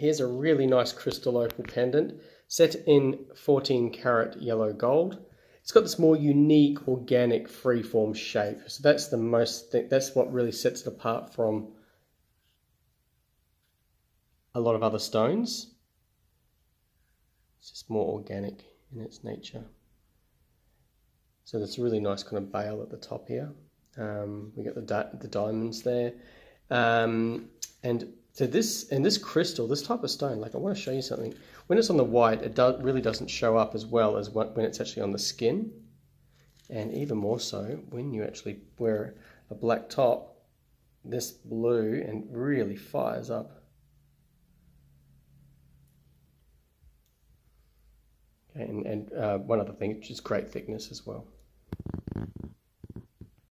Here's a really nice crystal opal pendant set in 14 karat yellow gold. It's got this more unique, organic, freeform shape. So that's the most, that's what really sets it apart from a lot of other stones. It's just more organic in its nature. So there's a really nice kind of bail at the top here. Um, we got the, di the diamonds there. Um, and so this and this crystal, this type of stone, like I want to show you something. When it's on the white, it do, really doesn't show up as well as when it's actually on the skin. And even more so when you actually wear a black top, this blue and really fires up. Okay, and, and uh, one other thing, it's just great thickness as well.